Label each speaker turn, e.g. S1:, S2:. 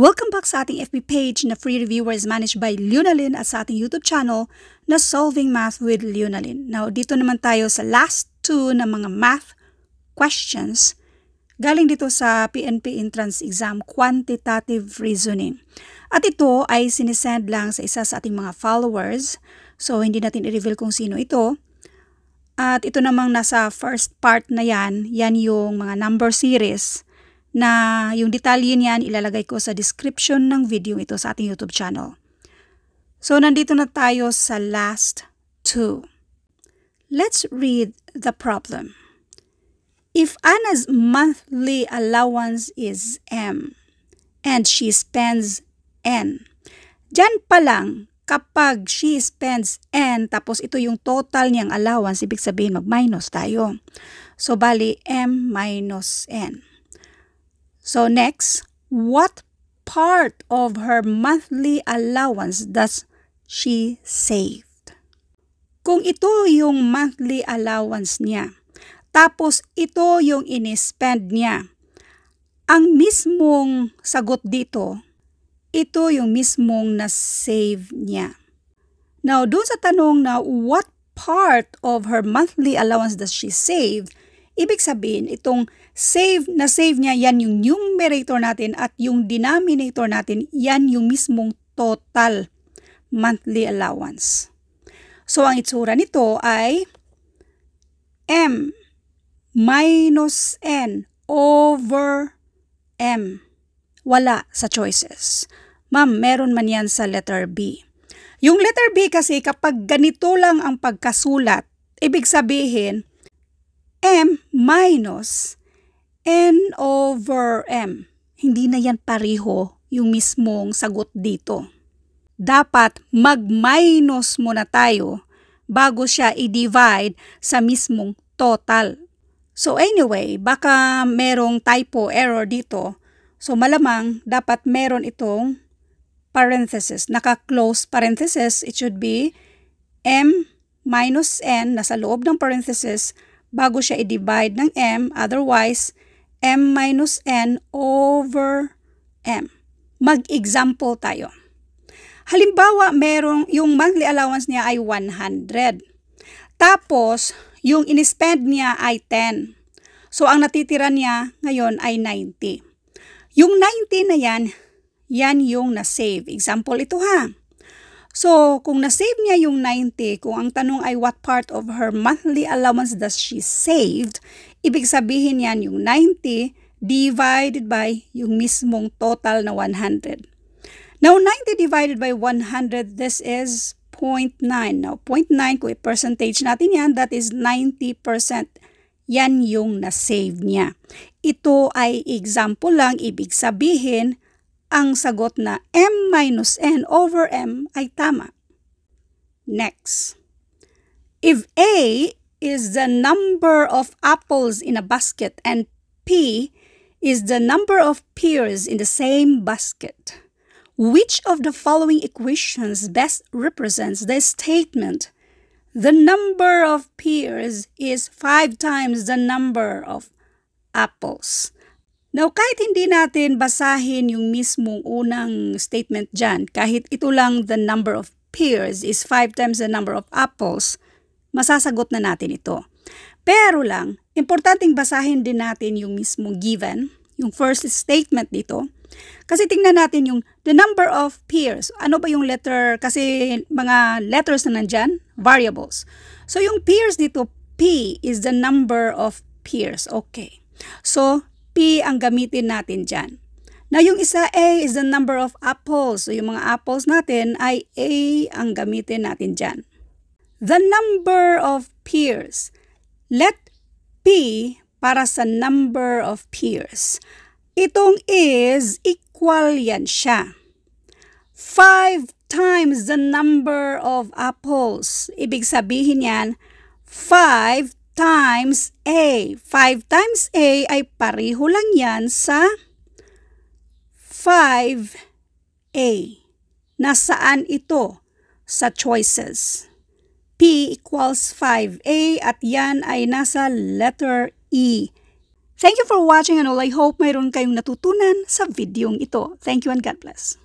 S1: Welcome back sa ating FB page na free reviewer is managed by Lunalyn at sa ating YouTube channel na Solving Math with Lunalyn. Now, dito naman tayo sa last two na mga math questions galing dito sa PNP Entrance Exam Quantitative Reasoning. At ito ay sinisend lang sa isa sa ating mga followers. So, hindi natin i-reveal kung sino ito. At ito namang nasa first part na yan, yan yung mga number series na yung detalye niyan ilalagay ko sa description ng video ito sa ating YouTube channel. So, nandito na tayo sa last two. Let's read the problem. If Anna's monthly allowance is M and she spends N, dyan pa lang, kapag she spends N tapos ito yung total niyang allowance, ibig sabihin mag-minus tayo. So, bali M minus N. So next, what part of her monthly allowance does she saved? Kung ito yung monthly allowance niya, tapos ito yung inispend niya, ang mismong sagot dito, ito yung mismong na-save niya. Now, doon sa tanong na what part of her monthly allowance does she save, ibig sabihin itong save na save niya, yan yung numerator natin at yung denominator natin, yan yung mismong total monthly allowance. So, ang itsura nito ay M minus N over M. Wala sa choices. Ma'am, meron man yan sa letter B. Yung letter B kasi kapag ganito lang ang pagkasulat, ibig sabihin, M minus N over M. Hindi na yan pareho yung mismong sagot dito. Dapat mag-minus muna tayo bago siya i-divide sa mismong total. So anyway, baka merong typo error dito. So malamang dapat meron itong parenthesis. Naka-close parenthesis, it should be M minus N nasa loob ng parenthesis bago siya i-divide ng M. Otherwise, m minus n over m. Mag-example tayo. Halimbawa, merong yung monthly allowance niya ay 100. Tapos, yung in-spend niya ay 10. So, ang natitira niya ngayon ay 90. Yung 90 na yan, yan yung na-save. Example ito ha. So, kung na-save niya yung 90, kung ang tanong ay what part of her monthly allowance does she saved, ibig sabihin yan yung 90 divided by yung mismong total na 100. Now, 90 divided by 100, this is 0.9. Now, 0.9, kung i-percentage natin yan, that is 90%. Yan yung na-save niya. Ito ay example lang, ibig sabihin, ang sagot na m minus n over m ay tama. Next. If A is the number of apples in a basket and P is the number of pears in the same basket, which of the following equations best represents the statement the number of pears is five times the number of apples? Now, kahit hindi natin basahin yung mismong unang statement dyan, kahit ito lang the number of pears is 5 times the number of apples, masasagot na natin ito. Pero lang, importanteng basahin din natin yung mismong given, yung first statement dito. Kasi tingnan natin yung the number of pears. Ano ba yung letter? Kasi mga letters na nandyan, variables. So yung pears dito, P is the number of pears. Okay. So, P ang gamitin natin dyan. Na yung isa A is the number of apples. So yung mga apples natin ay A ang gamitin natin dyan. The number of pears. Let P para sa number of pears. Itong is equal yan siya. 5 times the number of apples. Ibig sabihin yan, 5 times A. 5 times A ay pareho lang yan sa 5A. Nasaan ito? Sa choices. P equals 5A at yan ay nasa letter E. Thank you for watching and all I hope mayroon kayong natutunan sa videong ito. Thank you and God bless.